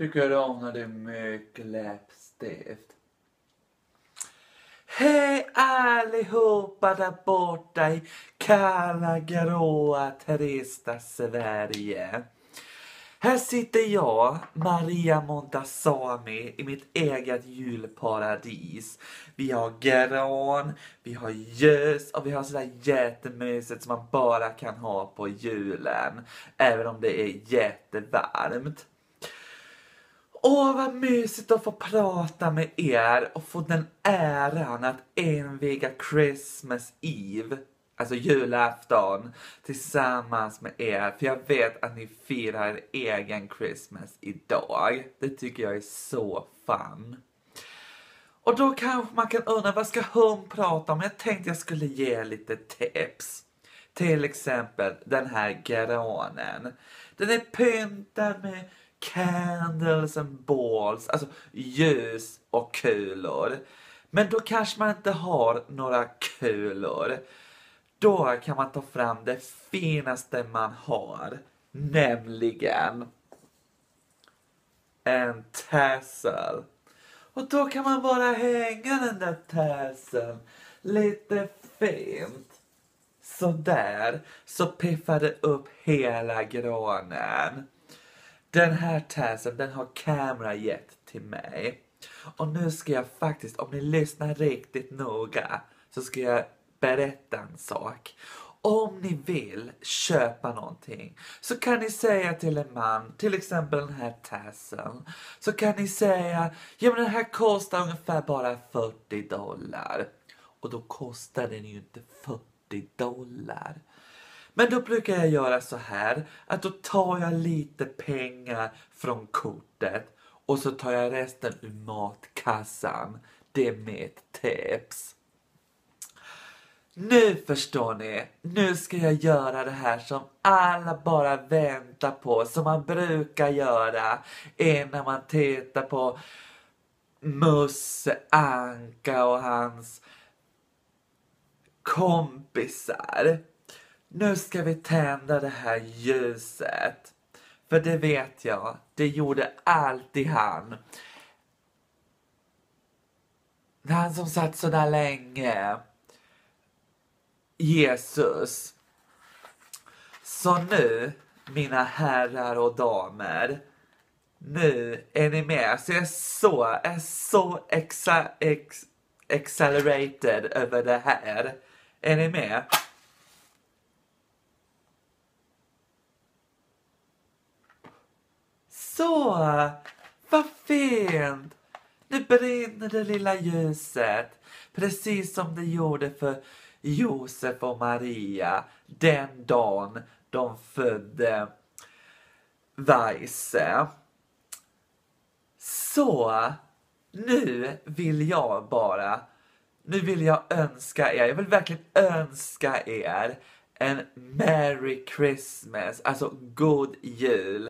Tycker du om när det är mycket läppstift? Hej allihopa där borta i kalla gråa trista Sverige. Här sitter jag, Maria Montazami, i mitt eget julparadis. Vi har gran, vi har ljus och vi har sådär jättemysigt som man bara kan ha på julen. Även om det är jättevarmt. Åh, vad mysigt att få prata med er och få den äran att inviga Christmas Eve, alltså julafton, tillsammans med er. För jag vet att ni firar er egen Christmas idag. Det tycker jag är så fun. Och då kanske man kan undra, vad ska hon prata om? Jag tänkte jag skulle ge lite tips. Till exempel den här granen. Den är pyntad med candles and balls, alltså ljus och kulor. Men då kanske man inte har några kulor. Då kan man ta fram det finaste man har, nämligen en tassel. Och då kan man bara hänga den där tasseln lite fint. Sådär, så piffar det upp hela granen. Den här tasseln, den har Camera gett till mig. Och nu ska jag faktiskt, om ni lyssnar riktigt noga, så ska jag berätta en sak. Om ni vill köpa någonting så kan ni säga till en man, till exempel den här tasseln, så kan ni säga, ja men den här kostar ungefär bara 40 dollar. Och då kostar den ju inte 40 dollar. Men då brukar jag göra så här att då tar jag lite pengar från kortet och så tar jag resten ur matkassan. Det är mitt tips. Nu förstår ni, nu ska jag göra det här som alla bara väntar på, som man brukar göra innan man tittar på Musse Anka och hans kompisar. Nu ska vi tända det här ljuset. För det vet jag, det gjorde alltid han. Han som satt så där länge. Jesus. Så nu, mina herrar och damer. Nu är ni med. Så jag är så, är så exa, ex, accelerated över det här. Är ni med? Så, vad fint! Nu brinner det lilla ljuset, precis som det gjorde för Josef och Maria den dagen de födde Weise. Så, nu vill jag bara, nu vill jag önska er, jag vill verkligen önska er en Merry Christmas, alltså God Jul.